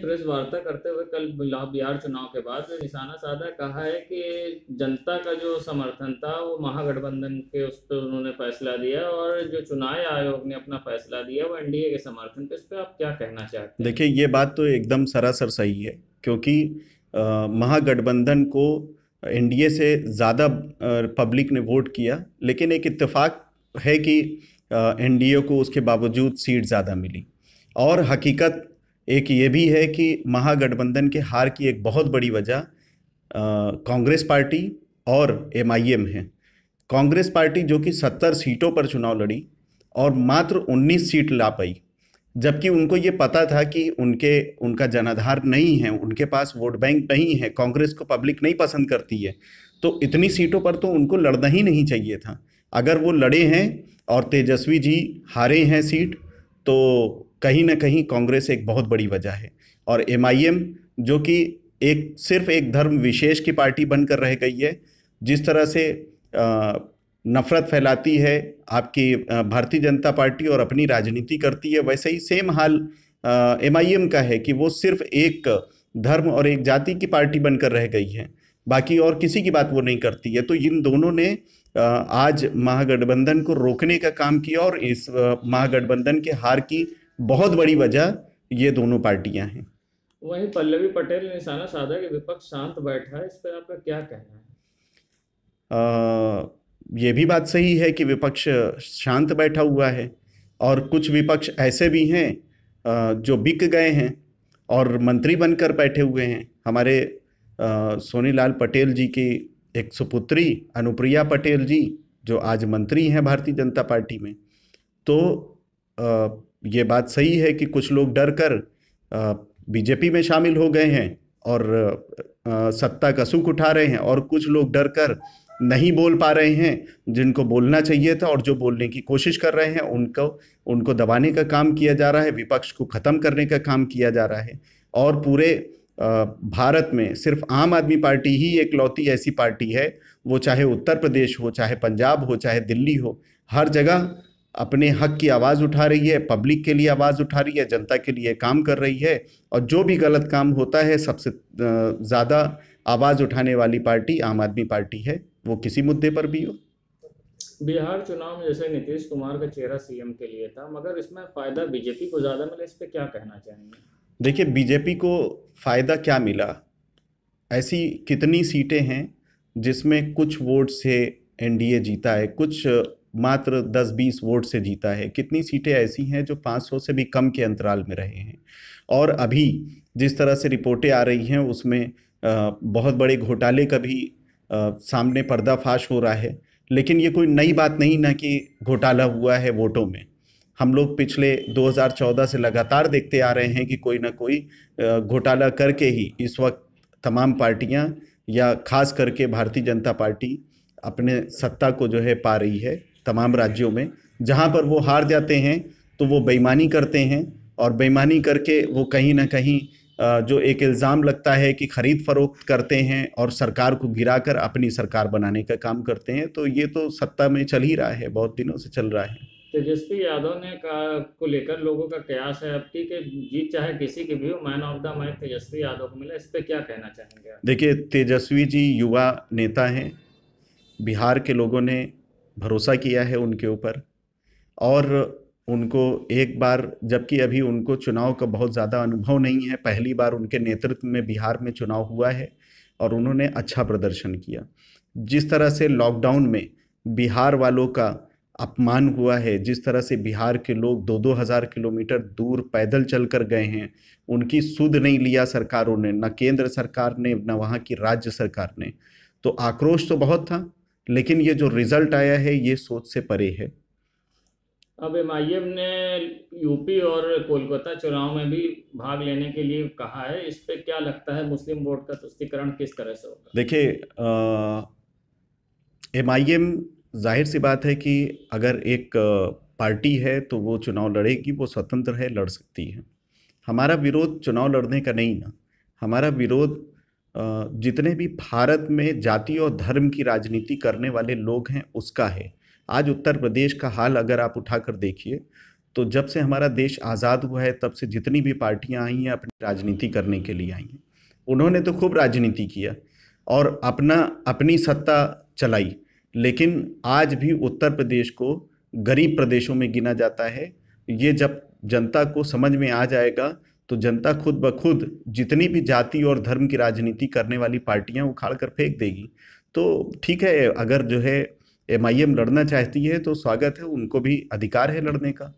Press वार्ता करते हुए कल बिहार चुनाव के बाद निशाना साधा कहा है कि जनता का जो समर्थन था, वो महागठबंधन के उस पर उन्होंने फैसला दिया और जो चुनाव आयोग ने अपना फैसला दिया, वो एनडीए के समर्थन पे इस पर आप क्या कहना चाहते हैं? देखिए, ये बात तो एकदम सरासर सही है, क्योंकि महागठबंधन को एनडीए से ज़्यादा पब्लिक ने वोट किया, लेकिन एक इत्तेफाक है कि एनडीए को उसके बावजूद सीट ज़्यादा मिली। और हकीकत एक ये भी है कि महागठबंधन के हार की एक बहुत बड़ी वजह कांग्रेस पार्टी और एमआईएम है। कांग्रेस पार्टी जो कि सत्तर सीटों पर चुनाव लड़ी और मात्र 19 सीट ला पाई, जबकि उनको ये पता था कि उनके, उनका जनाधार नहीं है, उनके पास वोट बैंक नहीं है, कांग्रेस को पब्लिक नहीं पसंद करती है तो इतनी सीटों पर तो उनको लड़ना ही नहीं चाहिए था। अगर वो लड़े हैं और तेजस्वी जी हारे हैं सीट तो कहीं ना कहीं कांग्रेस एक बहुत बड़ी वजह है। और एमआईएम जो कि एक, सिर्फ़ एक धर्म विशेष की पार्टी बनकर रह गई है, जिस तरह से नफ़रत फैलाती है, आपकी भारतीय जनता पार्टी और अपनी राजनीति करती है, वैसे ही सेम हाल एमआईएम का है कि वो सिर्फ़ एक धर्म और एक जाति की पार्टी बनकर रह गई है। बाकी और किसी की बात वो नहीं करती है। तो इन दोनों ने आज महागठबंधन को रोकने का काम किया और इस महागठबंधन के हार की बहुत बड़ी वजह ये दोनों पार्टियाँ हैं। वहीं पल्लवी पटेल ने निशाना साधा कि विपक्ष शांत बैठा है इस पर आपका क्या कहना है? आ, ये भी बात सही है कि विपक्ष शांत बैठा हुआ है और कुछ विपक्ष ऐसे भी हैं जो बिक गए हैं और मंत्री बनकर बैठे हुए हैं। हमारे सोनीलाल पटेल जी की एक सुपुत्री अनुप्रिया पटेल जी जो आज मंत्री हैं भारतीय जनता पार्टी में तो ये बात सही है कि कुछ लोग डर कर बीजेपी में शामिल हो गए हैं और सत्ता का सुख उठा रहे हैं और कुछ लोग डर कर नहीं बोल पा रहे हैं। जिनको बोलना चाहिए था और जो बोलने की कोशिश कर रहे हैं, उनको उनको दबाने का काम किया जा रहा है, विपक्ष को ख़त्म करने का काम किया जा रहा है। और पूरे भारत में सिर्फ़ आम आदमी पार्टी ही एक लौती ऐसी पार्टी है, वो चाहे उत्तर प्रदेश हो, चाहे पंजाब हो, चाहे दिल्ली हो, हर जगह अपने हक की आवाज़ उठा रही है पब्लिक के लिए आवाज़ उठा रही है जनता के लिए काम कर रही है और जो भी गलत काम होता है सबसे ज़्यादा आवाज़ उठाने वाली पार्टी आम आदमी पार्टी है वो किसी मुद्दे पर भी हो। बिहार चुनाव में जैसे नीतीश कुमार का चेहरा सीएम के लिए था मगर इसमें फ़ायदा बीजेपी को ज़्यादा मिला इस पर क्या कहना चाहेंगे? देखिए बीजेपी को फ़ायदा क्या मिला? ऐसी कितनी सीटें हैं जिसमें कुछ वोट से एनडीए जीता है कुछ मात्र 10-20 वोट से जीता है। कितनी सीटें ऐसी हैं जो 500 से भी कम के अंतराल में रहे हैं? और अभी जिस तरह से रिपोर्टें आ रही हैं, उसमें बहुत बड़े घोटाले का भी सामने पर्दाफाश हो रहा है। लेकिन ये कोई नई बात नहीं, ना कि घोटाला हुआ है वोटों में। हम लोग पिछले 2014 से लगातार देखते आ रहे हैं कि कोई ना कोई घोटाला करके ही इस वक्त तमाम पार्टियाँ या खास करके भारतीय जनता पार्टी अपने सत्ता को जो है पा रही है। तमाम राज्यों में जहाँ पर वो हार जाते हैं तो वो बेईमानी करते हैं और बेईमानी करके वो कहीं ना कहीं जो एक इल्ज़ाम लगता है कि ख़रीद फरोख्त करते हैं और सरकार को गिराकर अपनी सरकार बनाने का काम करते हैं तो ये तो सत्ता में चल ही रहा है बहुत दिनों से चल रहा है। तेजस्वी यादव ने का को लेकर लोगों का कयास है अब की कि जीत चाहे किसी की भी हो man of the match Tejashwi Yadav को मिला इस पर क्या कहना चाहेंगे देखिए तेजस्वी जी युवा नेता हैं बिहार के लोगों ने भरोसा किया है उनके ऊपर। और उनको एक बार, जबकि अभी उनको चुनाव का बहुत ज़्यादा अनुभव नहीं है, पहली बार उनके नेतृत्व में बिहार में चुनाव हुआ है और उन्होंने अच्छा प्रदर्शन किया। जिस तरह से लॉकडाउन में बिहार वालों का अपमान हुआ है, जिस तरह से बिहार के लोग दो दो हज़ार किलोमीटर दूर पैदल चल कर गए हैं, उनकी सुध नहीं लिया सरकारों ने, न केंद्र सरकार ने, न वहाँ की राज्य सरकार ने। तो आक्रोश तो बहुत था लेकिन ये जो रिज़ल्ट आया है ये सोच से परे है। अब एमआईएम ने यूपी और कोलकाता चुनाव में भी भाग लेने के लिए कहा है। इस पर क्या लगता है मुस्लिम वोट का तुष्टिकरण किस तरह से होगा? देखिए एम आई एम ज़ाहिर सी बात है कि अगर एक पार्टी है तो वो चुनाव लड़ेगी वो स्वतंत्र है लड़ सकती है। हमारा विरोध चुनाव लड़ने का नहीं ना। हमारा विरोध जितने भी भारत में जाति और धर्म की राजनीति करने वाले लोग हैं, उसका है। आज उत्तर प्रदेश का हाल अगर आप उठाकर देखिए तो जब से हमारा देश आज़ाद हुआ है, तब से जितनी भी पार्टियाँ आई हैं, अपनी राजनीति करने के लिए आई हैं। उन्होंने तो खूब राजनीति किया और अपना, अपनी सत्ता चलाई, लेकिन आज भी उत्तर प्रदेश को गरीब प्रदेशों में गिना जाता है। ये जब जनता को समझ में आ जाएगा तो जनता खुद ब खुद जितनी भी जाति और धर्म की राजनीति करने वाली पार्टियाँ उखाड़ कर फेंक देगी। तो ठीक है, अगर जो है एमआईएम लड़ना चाहती है तो स्वागत है, उनको भी अधिकार है लड़ने का।